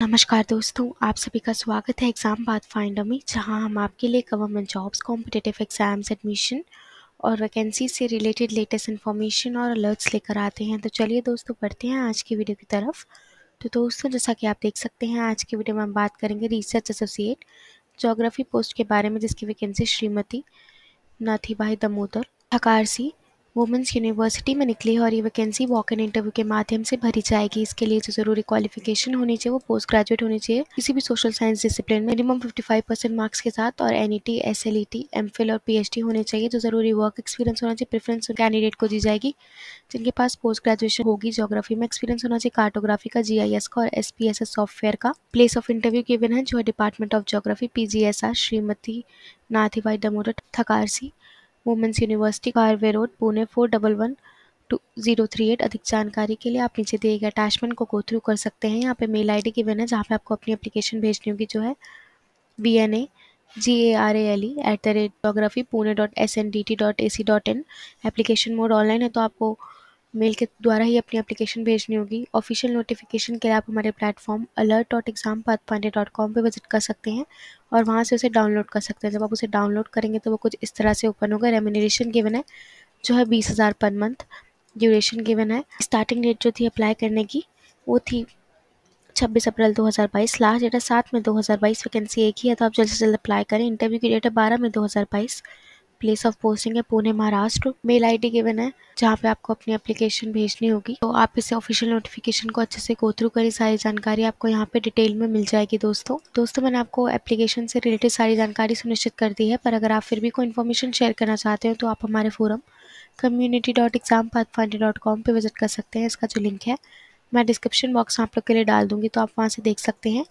नमस्कार दोस्तों, आप सभी का स्वागत है एग्ज़ाम बात फाइंडर में, जहाँ हम आपके लिए government jobs competitive exams admission और वैकेंसी से रिलेटेड लेटेस्ट इन्फॉर्मेशन और अलर्ट्स लेकर आते हैं। तो चलिए दोस्तों, बढ़ते हैं आज की वीडियो की तरफ़। तो दोस्तों, जैसा कि आप देख सकते हैं, आज की वीडियो में हम बात करेंगे रिसर्च एसोसिएट जोग्राफी पोस्ट के बारे में, जिसकी vacancy Shrimati Nathibai Damodar Thackersey women's university में निकली है और ये वैकेंसी वॉक इन इंटरव्यू के माध्यम से भरी जाएगी। इसके लिए जो ज़रूरी क्वालिफिकेशन होनी चाहिए, वो पोस्ट ग्रेजुएट होनी चाहिए। किसी भी सोशल साइंस डिसिप्लिन में मिनिमम 55 परसेंट मार्क्स के साथ और N E T S L E T M phil और पी एच डी होने चाहिए। जो ज़रूरी वर्क एक्सपीरियंस होना चाहिए प्रेफरेंस कैंडिडेट को दी जाएगी। जिनके पास पोस्ट ग्रेजुएशन होगी जोग्राफी में एक्सपीरियंस होना चाहिए कार्टोग्राफी का जी आई एस का और S P S S software का। प्लेस ऑफ़ इंटरव्यू गिवन है, जो department of geography P G S R Shrimati Nathibai Damodar Thackersey women's university Karve road, Pune, four double one two zero three eight. अधिक जानकारी के लिए आप नीचे दिए गए अटैचमेंट को गो थ्रू कर सकते हैं। यहाँ पे मेल आईडी गिवन है, जहाँ पे आपको अपनी एप्लीकेशन भेजनी होगी, जो है B N A G A R A L E at the rate geography Pune dot S N D T dot A C dot in application mode online है तो आपको मेल के द्वारा ही अपनी एप्लीकेशन भेजनी होगी। ऑफिशियल नोटिफिकेशन के लिए आप हमारे platform alert dot exam path Pandey dot com पर विज़िट कर सकते हैं और वहाँ से उसे डाउनलोड कर सकते हैं। जब आप उसे डाउनलोड करेंगे तो वो कुछ इस तरह से ओपन होगा। रेमिनेशन गिवन है, जो है बीस हज़ार पर मंथ ड्यूरेशन गिवन है। स्टार्टिंग डेट जो थी अप्लाई करने की, वो थी छब्बीस अप्रैल 2022 लास्ट डेट है सात में 2022 वैकेंसी एक ही है तो आप जल्द से जल्द अप्लाई करें। इंटरव्यू की डेट है बारह में 2022 प्लेस ऑफ़ पोस्टिंग है Pune Maharashtra mail ID given है, जहाँ पे आपको अपनी एप्लीकेशन भेजनी होगी। तो आप इसे ऑफिशियल नोटिफिकेशन को अच्छे से गो थ्रू करें, सारी जानकारी आपको यहाँ पे डिटेल में मिल जाएगी दोस्तों। दोस्तों, मैंने आपको एप्लीकेशन से रिलेटेड सारी जानकारी सुनिश्चित कर दी है, पर अगर आप फिर भी कोई इन्फॉर्मेशन शेयर करना चाहते हो तो आप हमारे forum community dot exam dot com पर विज़िट कर सकते हैं। इसका जो लिंक है, मैं डिस्क्रिप्शन बॉक्स आप लोग के लिए डाल दूँगी तो आप वहाँ से देख सकते हैं।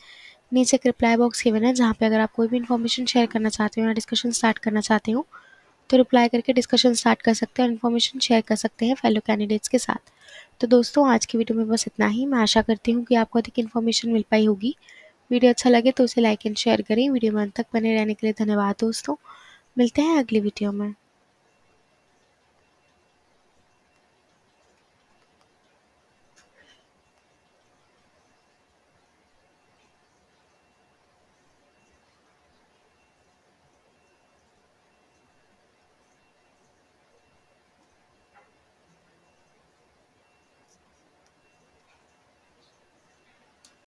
नीचे एक रिप्लाई बॉक्स गिवन है, जहाँ पे अगर आप कोई भी इन्फॉर्मेशन शेयर करना चाहते हो या डिस्कशन स्टार्ट करना चाहते हो तो रिप्लाई करके डिस्कशन स्टार्ट कर सकते हैं और इन्फॉर्मेशन शेयर कर सकते हैं फेलो कैंडिडेट्स के साथ। तो दोस्तों, आज की वीडियो में बस इतना ही। मैं आशा करती हूँ कि आपको अधिक इन्फॉर्मेशन मिल पाई होगी। वीडियो अच्छा लगे तो उसे लाइक एंड शेयर करें। वीडियो में अंत तक बने रहने के लिए धन्यवाद दोस्तों। मिलते हैं अगली वीडियो में।